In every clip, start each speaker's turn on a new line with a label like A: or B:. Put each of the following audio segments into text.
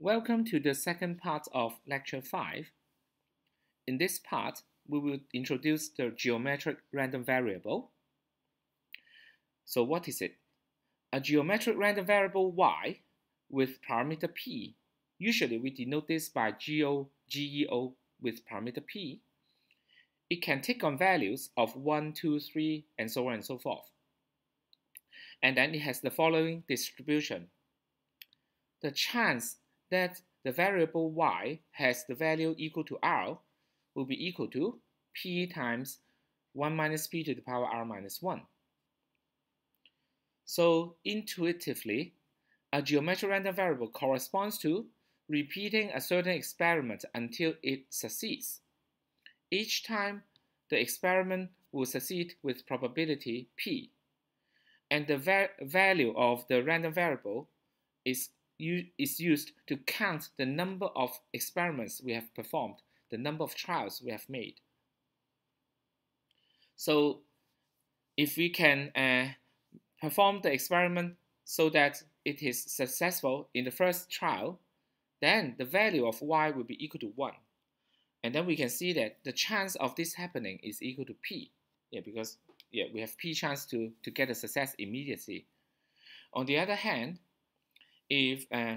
A: Welcome to the second part of Lecture 5. In this part, we will introduce the geometric random variable. So what is it? A geometric random variable y with parameter p. Usually we denote this by GO, GEO with parameter p. It can take on values of 1, 2, 3, and so on and so forth. And then it has the following distribution. The chance that the variable y has the value equal to r will be equal to p times 1 minus p to the power r minus 1. So intuitively, a geometric random variable corresponds to repeating a certain experiment until it succeeds. Each time, the experiment will succeed with probability p, and the va value of the random variable is is used to count the number of experiments we have performed, the number of trials we have made. So if we can uh, perform the experiment so that it is successful in the first trial, then the value of y will be equal to 1. And then we can see that the chance of this happening is equal to p. Yeah, because yeah, we have p chance to, to get a success immediately. On the other hand, if uh,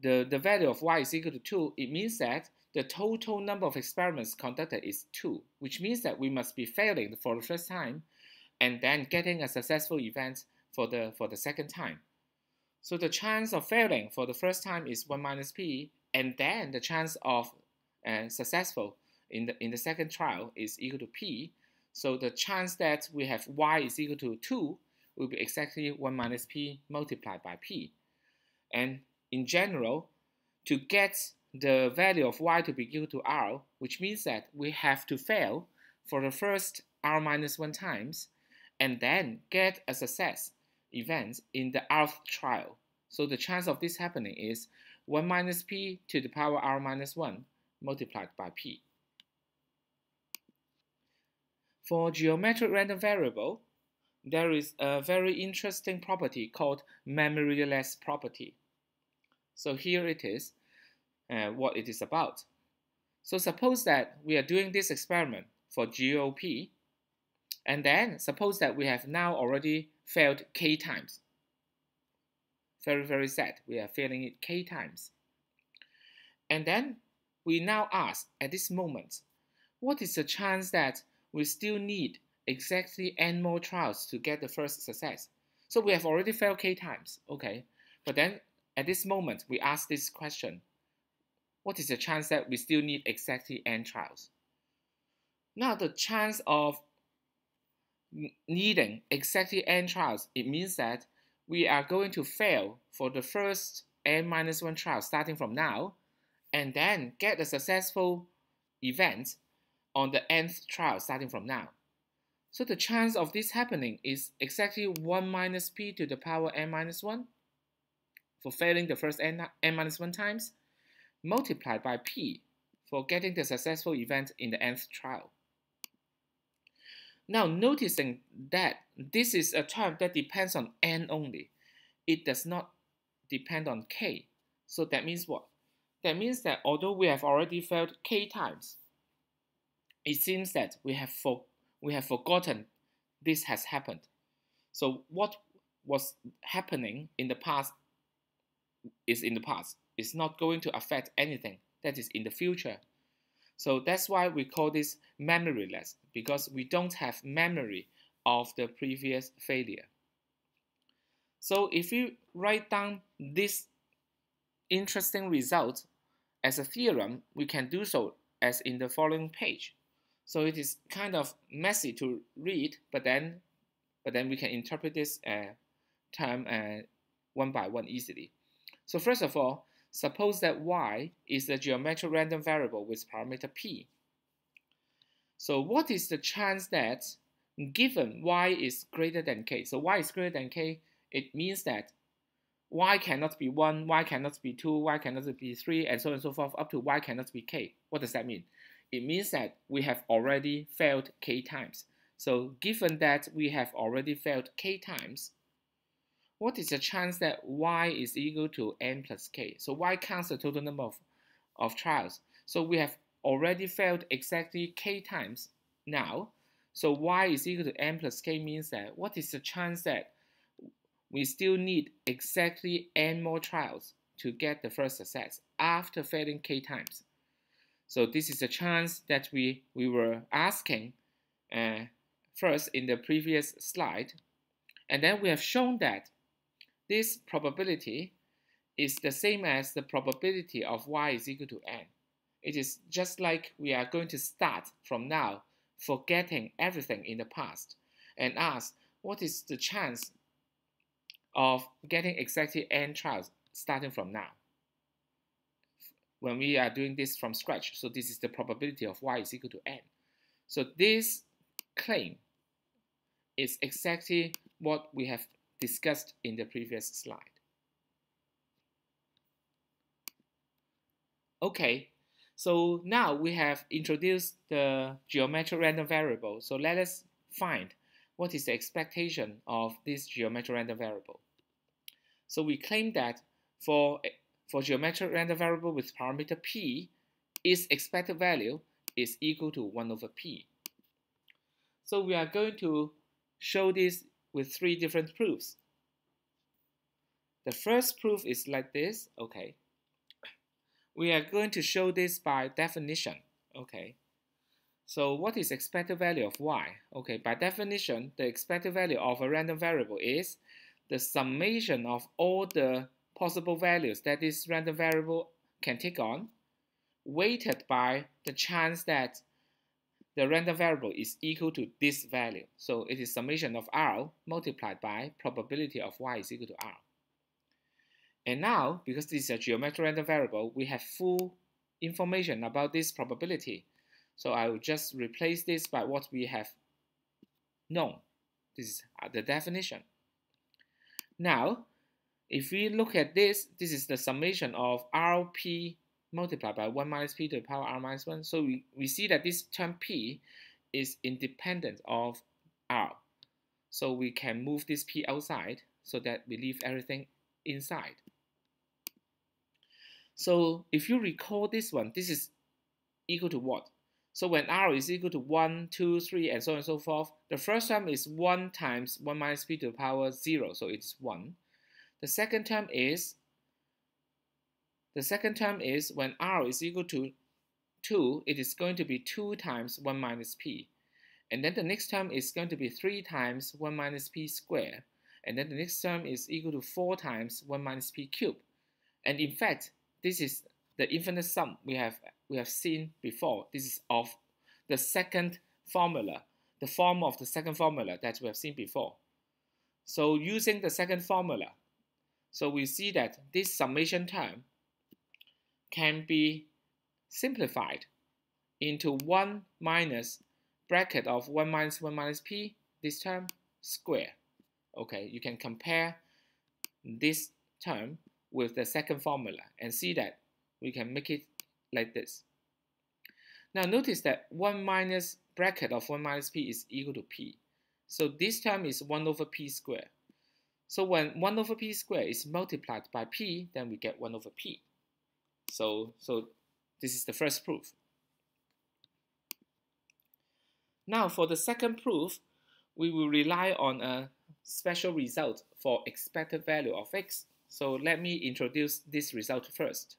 A: the, the value of y is equal to 2, it means that the total number of experiments conducted is 2, which means that we must be failing for the first time and then getting a successful event for the, for the second time. So the chance of failing for the first time is 1 minus p, and then the chance of uh, successful in the, in the second trial is equal to p. So the chance that we have y is equal to 2 will be exactly 1 minus p multiplied by p. And in general, to get the value of y to be equal to r, which means that we have to fail for the first r minus 1 times, and then get a success event in the rth trial. So the chance of this happening is 1 minus p to the power r minus 1 multiplied by p. For geometric random variable, there is a very interesting property called memoryless property. So here it is, uh, what it is about. So suppose that we are doing this experiment for GOP, and then suppose that we have now already failed k times. Very, very sad. We are failing it k times. And then we now ask at this moment, what is the chance that we still need exactly n more trials to get the first success. So we have already failed k times, okay? But then at this moment, we ask this question, what is the chance that we still need exactly n trials? Now the chance of needing exactly n trials, it means that we are going to fail for the first n minus 1 trial starting from now, and then get a successful event on the nth trial starting from now. So the chance of this happening is exactly 1 minus p to the power n minus 1 for failing the first n, n minus 1 times, multiplied by p for getting the successful event in the nth trial. Now noticing that this is a term that depends on n only, it does not depend on k. So that means what? That means that although we have already failed k times, it seems that we have for, we have forgotten this has happened. So what was happening in the past is in the past. It's not going to affect anything that is in the future. So that's why we call this memoryless, because we don't have memory of the previous failure. So if you write down this interesting result as a theorem, we can do so as in the following page. So it is kind of messy to read, but then, but then we can interpret this uh, term uh, one by one easily. So first of all, suppose that y is a geometric random variable with parameter p. So what is the chance that given y is greater than k, so y is greater than k, it means that y cannot be 1, y cannot be 2, y cannot be 3, and so on and so forth, up to y cannot be k. What does that mean? it means that we have already failed k times. So given that we have already failed k times, what is the chance that y is equal to n plus k? So y counts the total number of, of trials. So we have already failed exactly k times now. So y is equal to n plus k means that what is the chance that we still need exactly n more trials to get the first success after failing k times. So this is the chance that we, we were asking uh, first in the previous slide. And then we have shown that this probability is the same as the probability of y is equal to n. It is just like we are going to start from now, forgetting everything in the past, and ask what is the chance of getting exactly n trials starting from now when we are doing this from scratch. So this is the probability of y is equal to n. So this claim is exactly what we have discussed in the previous slide. Okay, so now we have introduced the geometric random variable. So let us find what is the expectation of this geometric random variable. So we claim that for, for geometric random variable with parameter p, its expected value is equal to 1 over p. So we are going to show this with three different proofs. The first proof is like this, okay. We are going to show this by definition, okay. So what is expected value of y? Okay, by definition, the expected value of a random variable is the summation of all the possible values that this random variable can take on, weighted by the chance that the random variable is equal to this value. So it is summation of r multiplied by probability of y is equal to r. And now, because this is a geometric random variable, we have full information about this probability. So I will just replace this by what we have known. This is uh, the definition. Now, if we look at this, this is the summation of Rp multiplied by 1 minus p to the power r minus 1. So we, we see that this term p is independent of r. So we can move this p outside so that we leave everything inside. So if you recall this one, this is equal to what? So when r is equal to 1, 2, 3, and so on and so forth, the first term is 1 times 1 minus p to the power 0, so it's 1. The second term is the second term is when r is equal to 2, it is going to be 2 times 1 minus p. And then the next term is going to be 3 times 1 minus p squared. And then the next term is equal to 4 times 1 minus p cubed. And in fact, this is the infinite sum we have we have seen before. This is of the second formula, the form of the second formula that we have seen before. So using the second formula, so we see that this summation term can be simplified into 1 minus bracket of 1 minus 1 minus p, this term, square. Okay, you can compare this term with the second formula and see that we can make it like this. Now notice that 1 minus bracket of 1 minus p is equal to p. So this term is 1 over p squared. So when 1 over p squared is multiplied by p, then we get 1 over p. So, so this is the first proof. Now for the second proof, we will rely on a special result for expected value of x so let me introduce this result first.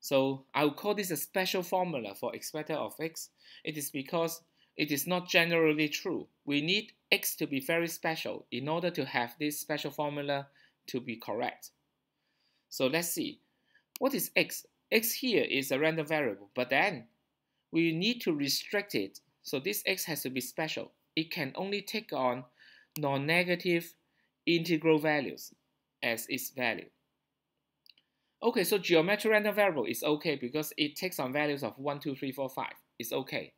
A: So I'll call this a special formula for expected of x. It is because it is not generally true. We need x to be very special in order to have this special formula to be correct. So let's see. What is x? x here is a random variable, but then we need to restrict it. So this x has to be special. It can only take on non-negative integral values as its value. Okay, so geometric random variable is okay because it takes on values of 1, 2, 3, 4, 5. It's okay.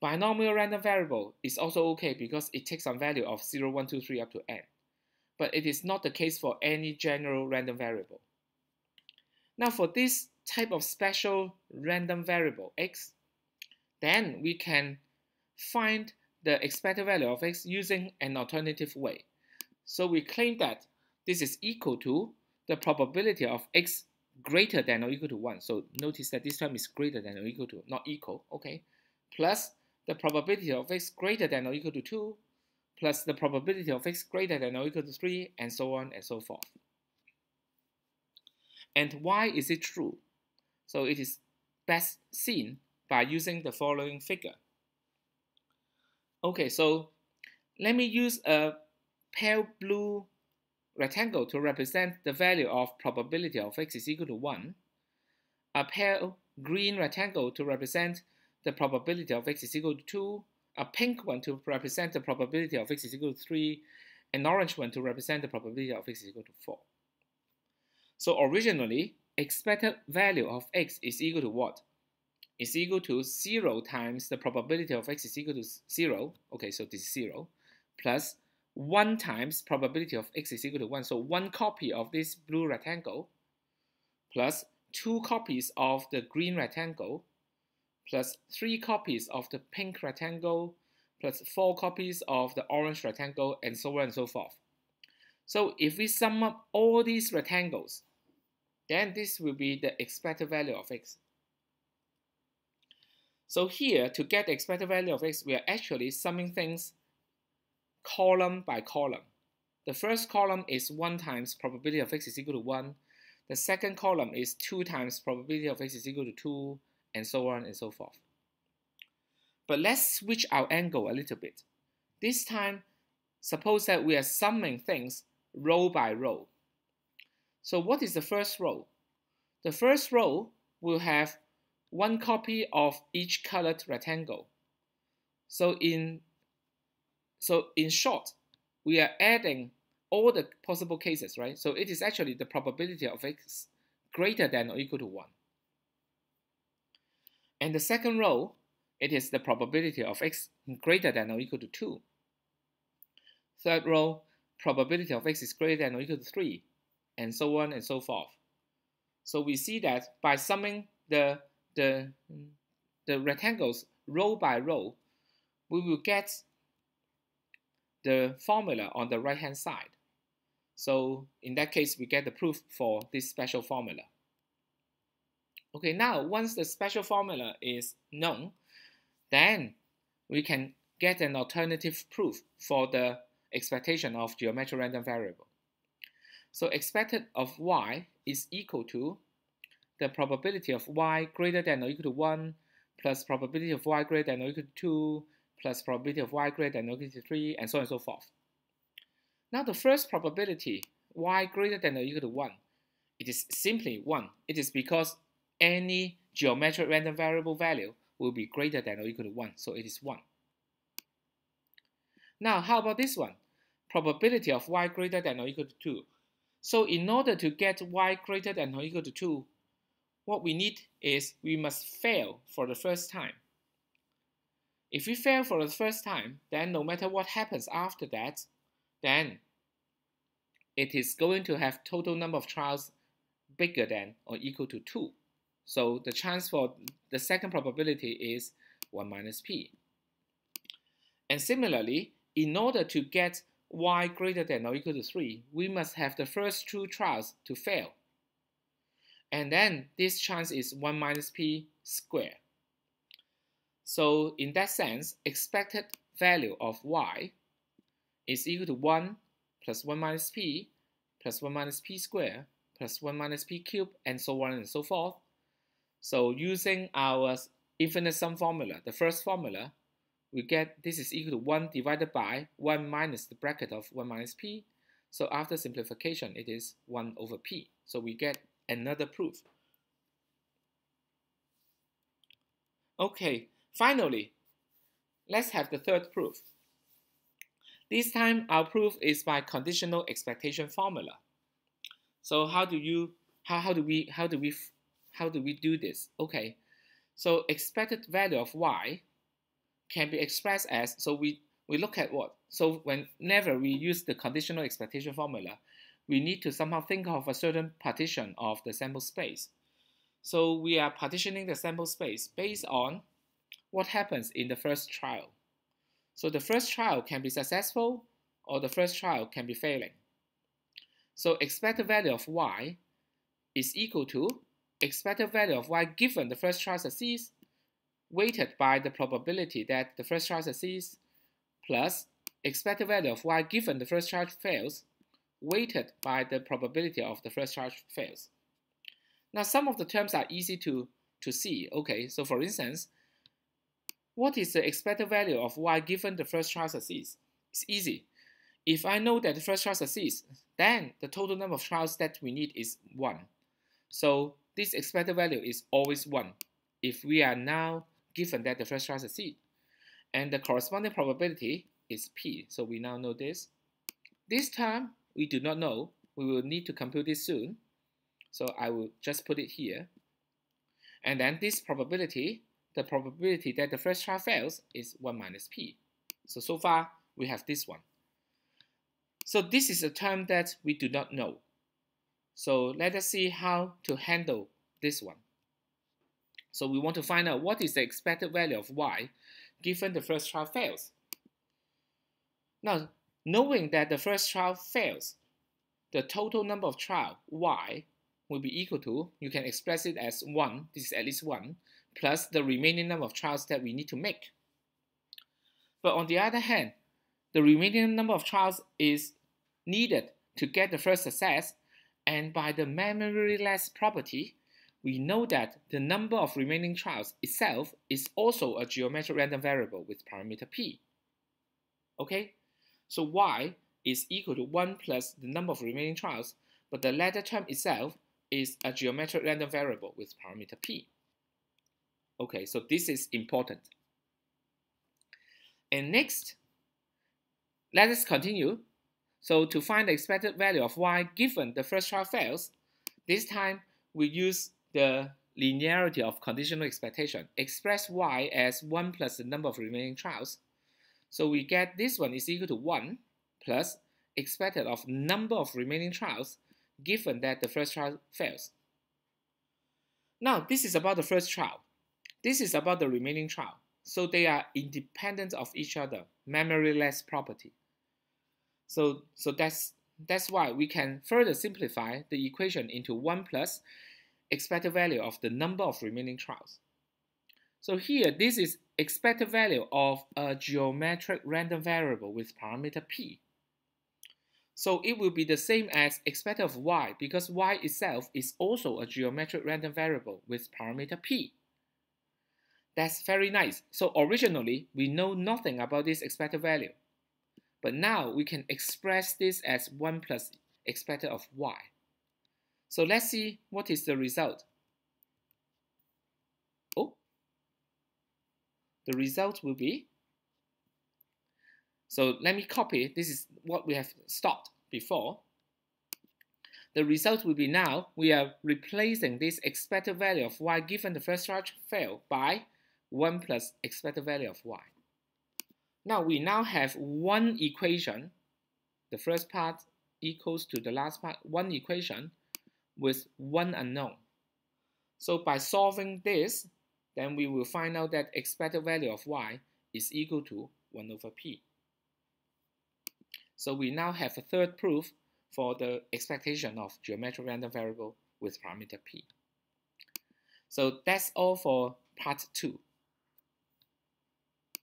A: Binomial random variable is also okay because it takes on value of 0, 1, 2, 3 up to n. But it is not the case for any general random variable. Now for this type of special random variable x, then we can find the expected value of x using an alternative way. So we claim that this is equal to the probability of x greater than or equal to 1. So notice that this term is greater than or equal to, not equal, okay? Plus the probability of x greater than or equal to 2, plus the probability of x greater than or equal to 3, and so on and so forth. And why is it true? So it is best seen by using the following figure. Okay, so let me use a pale blue rectangle to represent the value of probability of x is equal to 1, a pale green rectangle to represent the probability of x is equal to 2, a pink one to represent the probability of x is equal to 3, an orange one to represent the probability of x is equal to 4. So originally, expected value of x is equal to what? Is equal to 0 times the probability of x is equal to 0, okay, so this is 0, plus 1 times probability of x is equal to 1. So one copy of this blue rectangle plus two copies of the green rectangle plus three copies of the pink rectangle plus four copies of the orange rectangle and so on and so forth. So if we sum up all these rectangles, then this will be the expected value of x. So here, to get the expected value of x, we are actually summing things column by column. The first column is 1 times probability of x is equal to 1. The second column is 2 times probability of x is equal to 2, and so on and so forth. But let's switch our angle a little bit. This time, suppose that we are summing things row by row. So what is the first row? The first row will have one copy of each colored rectangle. So in so in short, we are adding all the possible cases, right? So it is actually the probability of x greater than or equal to 1. And the second row, it is the probability of x greater than or equal to 2. Third row, probability of x is greater than or equal to 3, and so on and so forth. So we see that by summing the, the, the rectangles row by row, we will get the formula on the right hand side. So in that case, we get the proof for this special formula. Okay, now once the special formula is known, then we can get an alternative proof for the expectation of geometric random variable. So expected of y is equal to the probability of y greater than or equal to 1 plus probability of y greater than or equal to 2 plus probability of y greater than or equal to 3, and so on and so forth. Now the first probability, y greater than or equal to 1, it is simply 1. It is because any geometric random variable value will be greater than or equal to 1, so it is 1. Now how about this one? Probability of y greater than or equal to 2. So in order to get y greater than or equal to 2, what we need is we must fail for the first time. If we fail for the first time, then no matter what happens after that, then it is going to have total number of trials bigger than or equal to 2. So the chance for the second probability is 1 minus p. And similarly, in order to get y greater than or equal to 3, we must have the first two trials to fail. And then this chance is 1 minus p squared. So in that sense, expected value of y is equal to 1 plus 1 minus p plus 1 minus p squared plus 1 minus p cubed and so on and so forth. So using our infinite sum formula, the first formula, we get this is equal to 1 divided by 1 minus the bracket of 1 minus p. So after simplification, it is 1 over p. So we get another proof. Okay, Finally, let's have the third proof. This time our proof is by conditional expectation formula. So how do you how, how do we how do we how do we do this? Okay. So expected value of y can be expressed as so we we look at what? So whenever we use the conditional expectation formula, we need to somehow think of a certain partition of the sample space. So we are partitioning the sample space based on what happens in the first trial. So the first trial can be successful or the first trial can be failing. So expected value of y is equal to expected value of y given the first trial succeeds weighted by the probability that the first trial succeeds plus expected value of y given the first charge fails weighted by the probability of the first charge fails. Now some of the terms are easy to, to see. Okay, so for instance, what is the expected value of y given the first trial succeeds? It's easy. If I know that the first trial succeeds, then the total number of trials that we need is 1. So this expected value is always 1 if we are now given that the first trial succeeds. And the corresponding probability is p. So we now know this. This time, we do not know. We will need to compute this soon. So I will just put it here. And then this probability, the probability that the first trial fails is 1 minus p. So, so far, we have this one. So this is a term that we do not know. So let us see how to handle this one. So we want to find out what is the expected value of y given the first trial fails. Now, knowing that the first trial fails, the total number of trial y will be equal to, you can express it as 1, this is at least 1, plus the remaining number of trials that we need to make. But on the other hand, the remaining number of trials is needed to get the first success, and by the memoryless property, we know that the number of remaining trials itself is also a geometric random variable with parameter p. Okay, so y is equal to 1 plus the number of remaining trials, but the latter term itself is a geometric random variable with parameter p. Okay, so this is important. And next, let us continue. So to find the expected value of y given the first trial fails, this time we use the linearity of conditional expectation. Express y as 1 plus the number of remaining trials. So we get this one is equal to 1 plus expected of number of remaining trials given that the first trial fails. Now, this is about the first trial. This is about the remaining trial. So they are independent of each other, memoryless property. So, so that's, that's why we can further simplify the equation into 1 plus expected value of the number of remaining trials. So here, this is expected value of a geometric random variable with parameter p. So it will be the same as expected of y because y itself is also a geometric random variable with parameter p. That's very nice. So originally, we know nothing about this expected value. But now we can express this as 1 plus expected of y. So let's see what is the result. Oh, the result will be, so let me copy, this is what we have stopped before. The result will be now, we are replacing this expected value of y given the first charge fail by 1 plus expected value of y. Now we now have one equation, the first part equals to the last part, one equation with one unknown. So by solving this, then we will find out that expected value of y is equal to 1 over p. So we now have a third proof for the expectation of geometric random variable with parameter p. So that's all for part 2.